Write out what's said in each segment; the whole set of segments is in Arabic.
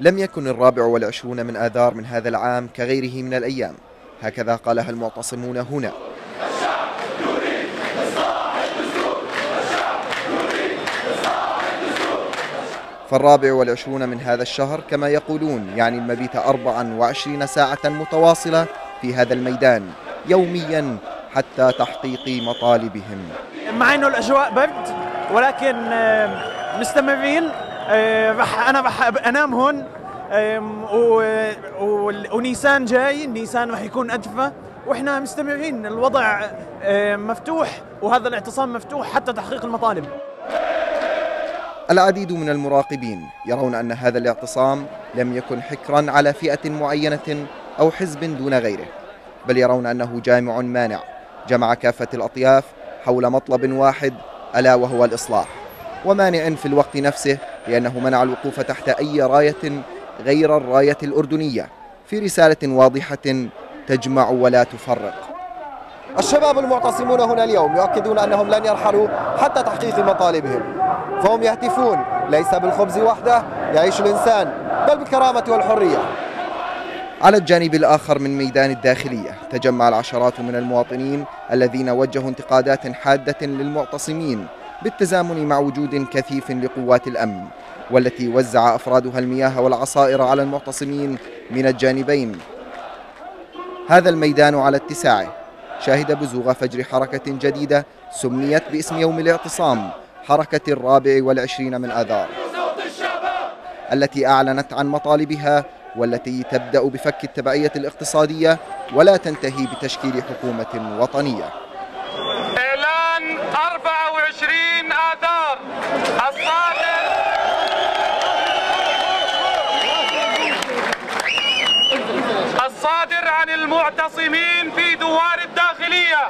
لم يكن الرابع والعشرون من آذار من هذا العام كغيره من الأيام. هكذا قالها المعتصمون هنا. فالرابع والعشرون من هذا الشهر كما يقولون يعني المبيت 24 ساعة متواصلة في هذا الميدان يوميا حتى تحقيق مطالبهم. مع انه الأجواء برد ولكن آه، مستمرين. آه، رح أنا رح أنام هون ونيسان جاي نيسان رح يكون أدفى وإحنا مستمرين الوضع مفتوح وهذا الاعتصام مفتوح حتى تحقيق المطالب. العديد من المراقبين يرون أن هذا الاعتصام لم يكن حكرا على فئة معينة أو حزب دون غيره بل يرون أنه جامع مانع جمع كافة الأطياف حول مطلب واحد ألا وهو الإصلاح ومانع في الوقت نفسه لأنه منع الوقوف تحت أي راية غير الراية الأردنية في رسالة واضحة تجمع ولا تفرق. الشباب المعتصمون هنا اليوم يؤكدون أنهم لن يرحلوا حتى تحقيق مطالبهم. فهم يهتفون ليس بالخبز وحده يعيش الإنسان بل بالكرامة والحرية. على الجانب الآخر من ميدان الداخلية تجمع العشرات من المواطنين الذين وجهوا انتقادات حادة للمعتصمين بالتزامن مع وجود كثيف لقوات الأمن والتي وزع أفرادها المياه والعصائر على المعتصمين من الجانبين. هذا الميدان على اتساعه. شهد بزوغ فجر حركة جديدة سميت باسم يوم الاعتصام حركة الرابع والعشرين من آذار التي أعلنت عن مطالبها والتي تبدأ بفك التبعية الاقتصادية ولا تنتهي بتشكيل حكومة وطنية إعلان 24 آذار الصادر عن المعتصمين في دوار الداخلية.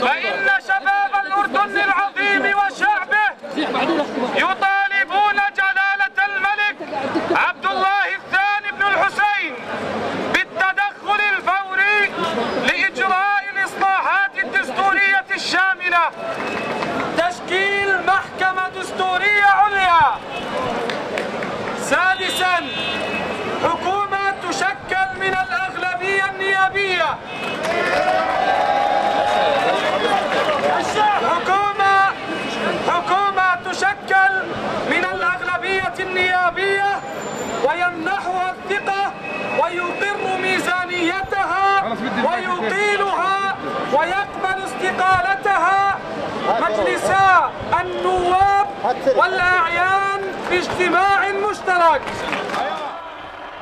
فإن شباب الأردن العظيم وشعبه مجلسا النواب والأعيان في اجتماع مشترك.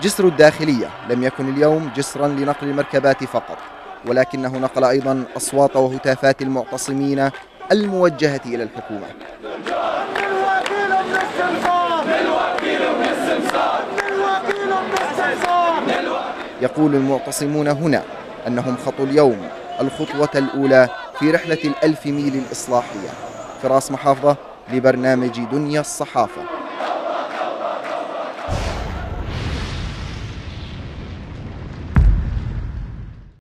جسر الداخلية لم يكن اليوم جسرا لنقل المركبات فقط ولكنه نقل أيضا أصوات وهتافات المعتصمين الموجهة إلى الحكومة. يقول المعتصمون هنا أنهم خطوا اليوم الخطوة الأولى في رحلة الألف ميل الإصلاحية. فراس محافظة لبرنامج دنيا الصحافة.